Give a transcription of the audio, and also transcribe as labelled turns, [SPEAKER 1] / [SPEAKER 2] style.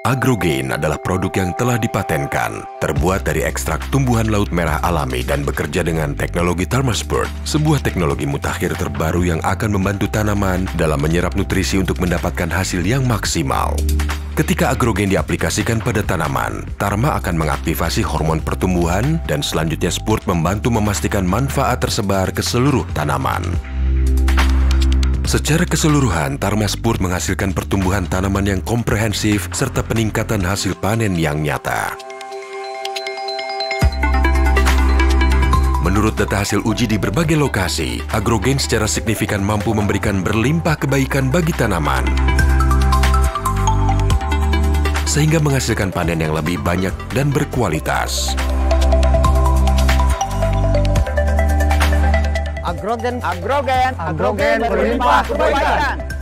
[SPEAKER 1] Agrogain adalah produk yang telah dipatenkan, terbuat dari ekstrak tumbuhan laut merah alami dan bekerja dengan teknologi Thermosport, sebuah teknologi mutakhir terbaru yang akan membantu tanaman dalam menyerap nutrisi untuk mendapatkan hasil yang maksimal. Ketika agrogen diaplikasikan pada tanaman, Tarma akan mengaktifasi hormon pertumbuhan dan selanjutnya Spurt membantu memastikan manfaat tersebar ke seluruh tanaman. Secara keseluruhan, Tarma Spurt menghasilkan pertumbuhan tanaman yang komprehensif serta peningkatan hasil panen yang nyata. Menurut data hasil uji di berbagai lokasi, agrogen secara signifikan mampu memberikan berlimpah kebaikan bagi tanaman. Sehingga menghasilkan panen yang lebih banyak dan berkualitas.
[SPEAKER 2] Agrogen,
[SPEAKER 3] Agrogen,
[SPEAKER 2] agrogen berlimpah kebaikan.